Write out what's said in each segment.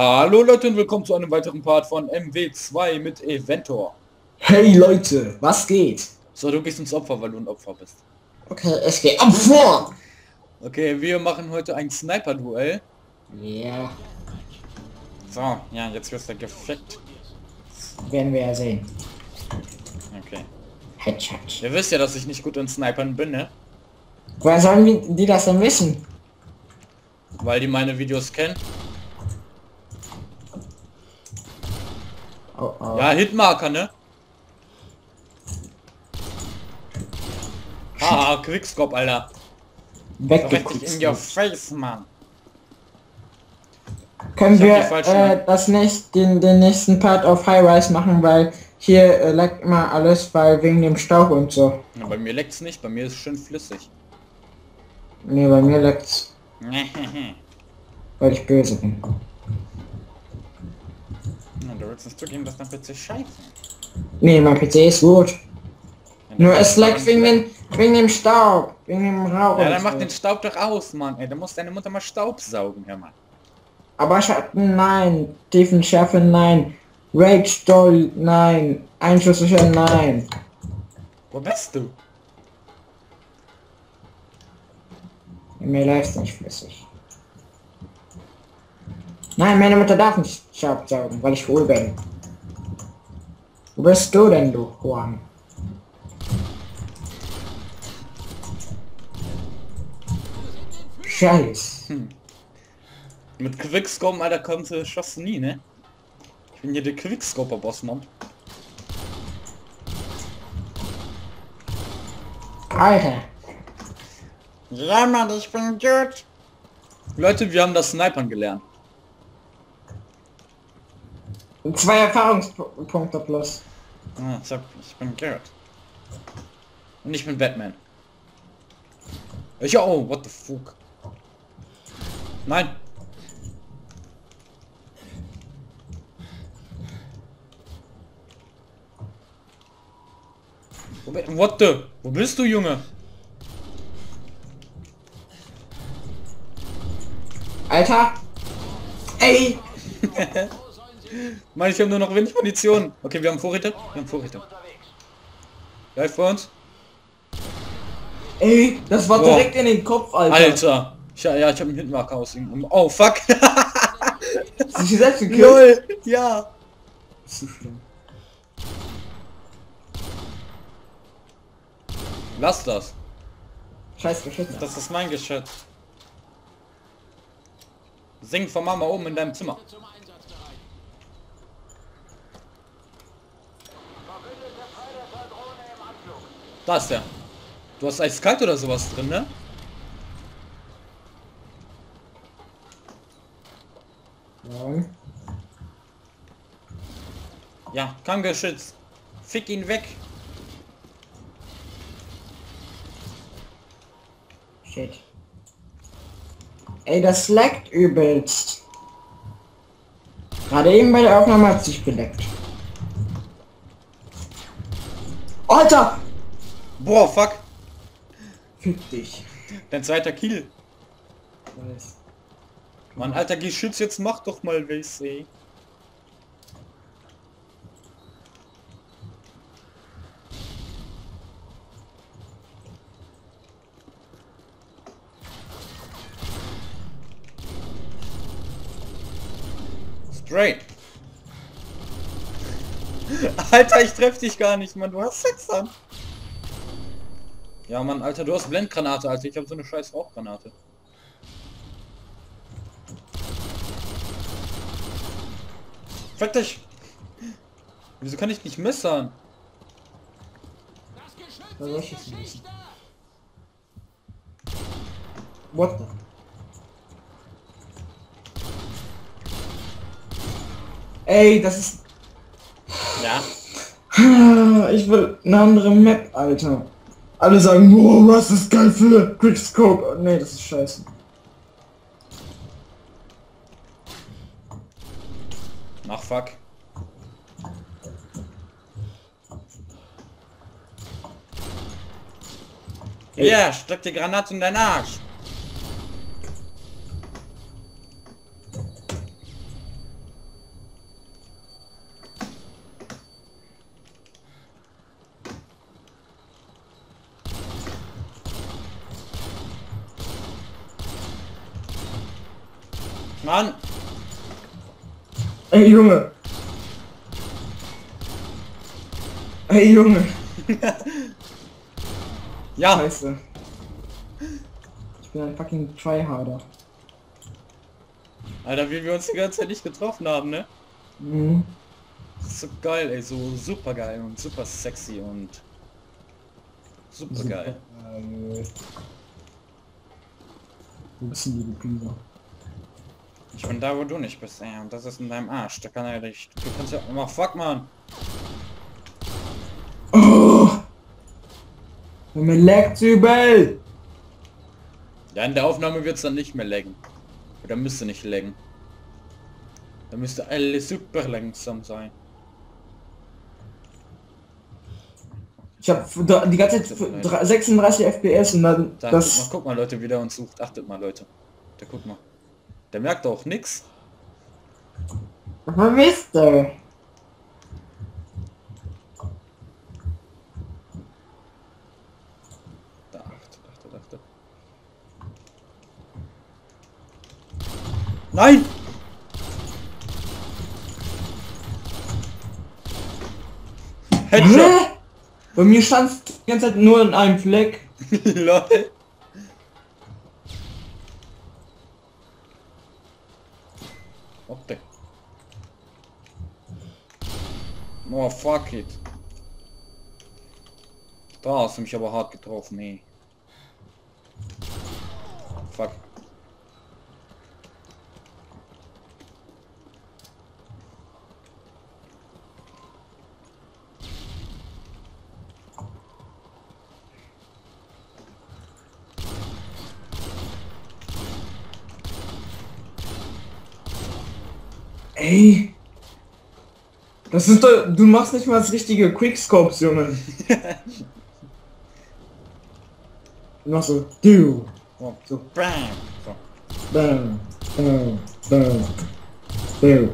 Hallo Leute und willkommen zu einem weiteren Part von MW2 mit Eventor. Hey Leute, was geht? So, du gehst ins Opfer, weil du ein Opfer bist. Okay, es geht vor! Okay, wir machen heute ein Sniper-Duell. Ja, So, ja, jetzt wirst du gefickt. werden wir ja sehen. Okay. Headshot. Ihr wisst ja, dass ich nicht gut in Snipern bin, ne? Woher sollen die das denn wissen? Weil die meine Videos kennen. Oh, oh. Ja, Hitmarker, ne? Ah, Quickscope, Alter. Richtig in your face, Mann. Können wir äh, das nicht, den, den nächsten Part auf High-Rise machen, weil hier äh, lag immer alles, weil wegen dem Staub und so. Ja, bei mir leckt's nicht, bei mir ist es schön flüssig. Nee, bei mir lag's, weil ich böse bin. Na, du willst nicht zugeben, dass dein PC scheiße Nee, mein PC ist gut. Nur es lag wegen, den, wegen dem Staub, wegen dem Rauch. Ja, und dann mach den Staub doch aus, Mann. Ey, dann muss deine Mutter mal Staub saugen, hör mal. Aber Schatten, nein. Tiefenschärfe, nein. Rage Doll, nein. Einschusssicher, nein. Wo bist du? Mir läuft nicht flüssig. Nein, meine Mutter darf nicht Staub saugen, weil ich wohl bin. Wo bist du denn, du Juan? Scheiß. Mit Quickscope, Alter, kommst du, schaffst du nie, ne? Ich bin hier der Quickscoper-Boss, Mann. Alter. Ja, Mann, ich bin gut. Leute, wir haben das Snipern gelernt. Zwei Erfahrungspunkte plus. Ah, ich, hab, ich bin gut. Und ich bin Batman. Ich, oh, what the fuck. Nein. What the? Wo bist du, Junge? Alter. Ey. Mann, ich habe nur noch wenig Munition. Okay, wir haben Vorräte. Wir haben Vorräte. Läuft vor uns. Ey, das war Boah. direkt in den Kopf, Alter. Alter. Ich, ja, ich habe einen Hitmarker aus ihm. Oh, fuck. Sich selbst gekillt. Lol. Ja. Lass das. Scheiß Geschütz. Das ist mein Geschäft. Sing von Mama oben in deinem Zimmer. Da ist der. Du hast eiskalt oder sowas drin, ne? Ja. Ja, kein Geschütz. Fick ihn weg. Shit. Ey, das leckt übelst. Gerade eben bei der Aufnahme hat sich geleckt. Alter! Boah, fuck. Fick dich. Dein zweiter Kill. Weiß. Mann, alter Geschütz, jetzt mach doch mal was, ey. Straight. Alter, ich treff dich gar nicht, Mann. Du hast Sex an. Ja, Mann, Alter, du hast Blendgranate, Alter. Ich habe so eine scheiß Rauchgranate. Fick dich! Wieso kann ich nicht messern? Da soll ich jetzt wissen. What the? Ey, das ist... Ja. Ich will eine andere Map, Alter. Alle sagen, oh, was ist geil für Quickscope. Oh, nee, das ist scheiße. Ach fuck. Ja, steck die Granate in deinen Arsch. Mann! Ey, Junge. Ey, Junge. Ja! Scheiße. Ich bin ein fucking Tryharder. Alter, wie wir uns die ganze Zeit nicht getroffen haben, ne? Mhm. Das ist so geil, ey, so super geil und super sexy und super geil. Äh, Wo bist denn die Geblieben? Ich bin da, wo du nicht bist, ey, und das ist in deinem Arsch. Da kann er dich. Du kannst ja immer fuck man. Oh! Mir leckt übel! Ja, in der Aufnahme wird es dann nicht mehr laggen. Oder müsste nicht laggen. Da müsste alles super langsam sein. Ich hab die ganze Zeit f- dr- 36 FPS und dann Da, das... guck, mal, guck mal Leute, wie der uns sucht. Achtet mal Leute. Der guckt mal. Der merkt auch nix. Wo bist du? Da achtet, achtet. Nein! Headshot! Hä? Bei mir stand die ganze Zeit nur in einem Fleck. Lol. What Oh fuck it. Da hast du mich aber hart getroffen, ey. Fuck. Ey. Das ist doch... Du machst nicht mal das richtige Quickscopes, Junge. Du machst so... Du. Oh, So. bam. So. Bam. Bam. Bam. Du.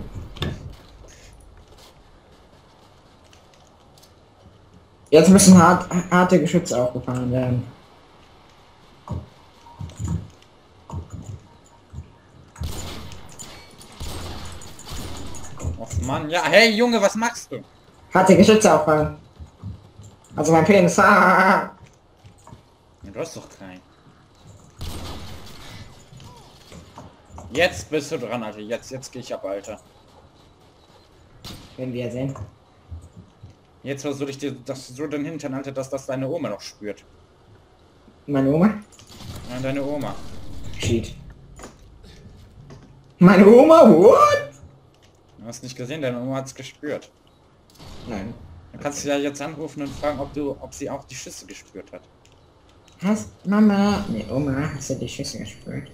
Jetzt müssen hart, harte Geschütze aufgefahren werden. Mann, ja, hey Junge, was machst du? Harte Geschütze auffahren. Also mein Penis. Ah. Du hast doch keinen. Jetzt bist du dran, Alter. Jetzt, jetzt gehe ich ab, Alter. Werden wir sehen. Jetzt versuche ich dir das so den Hintern, Alter, dass das deine Oma noch spürt. Meine Oma? Ja, deine Oma. Cheat. Meine Oma? What? Du hast nicht gesehen, deine Oma hat's gespürt. Nein. Dann kannst du ja jetzt anrufen und fragen, ob du, ob sie auch die Schüsse gespürt hat. Hast Mama? Nee, Oma, hast du die Schüsse gespürt?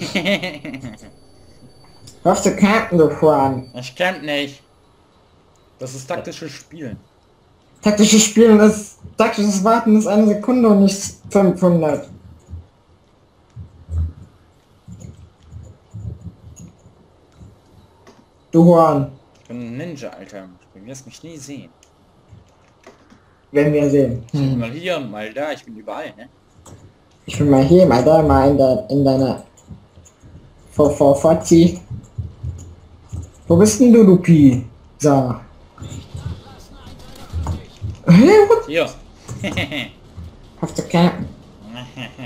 Hörst du campen, Juan? ich camp nicht. Das ist taktisches Spielen. Taktisches Spielen ist... Taktisches Warten ist eine Sekunde und nicht 500. Du Juan. Ich bin ein Ninja, Alter. Du wirst mich nie sehen. Werden wir sehen. Hm. Mal hier und mal da, ich bin überall, ne? Ich bin mal hier, mal da, mal in, der, in deiner... Vor, vor, Fazzi. Wo bist denn du, du Pi? So. Hä, what? Hier. Du campen?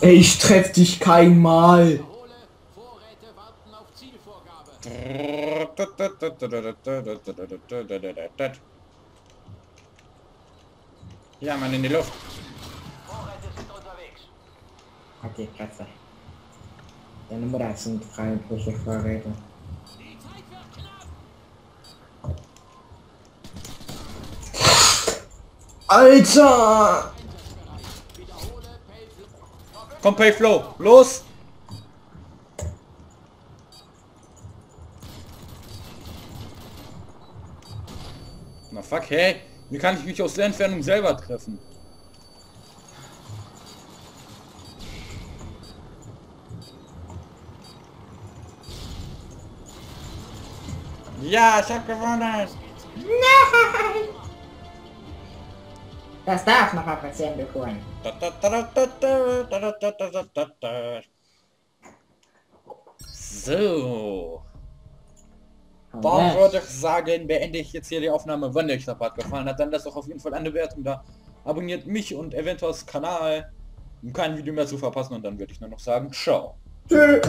Ey, ich treff dich kein Mal. Ja, man in die Luft. Okay, Katze. Deine nummer hat sind freie zich Vorräte. Alter! Kom, Payflow, los! Na fuck, hey, wie kann ich mich aus der Entfernung selber treffen? Ja, ich hab gewonnen! Nein! Das darf noch mal passieren, Bekuren. So. Rein. würde ich sagen, beende ich jetzt hier die Aufnahme, wenn euch der Part gefallen hat. Dann lasst doch auf jeden Fall eine Bewertung da. Abonniert mich und eventuell das Kanal, um kein Video mehr zu verpassen. Und dann würde ich nur noch sagen, ciao. Tschüss.